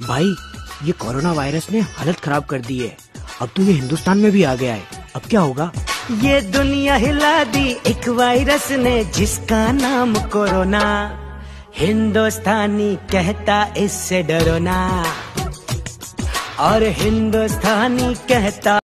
भाई, ये corona virus ने हालत खराब कर दी है। अब तो ये हिंदुस्तान में भी आ गया है। अब क्या होगा? ये दुनिया हिला दी एक वायरस ने, जिसका नाम कोरोना। हिंदुस्तानी कहता इससे डरो ना। और हिंदुस्तानी कहता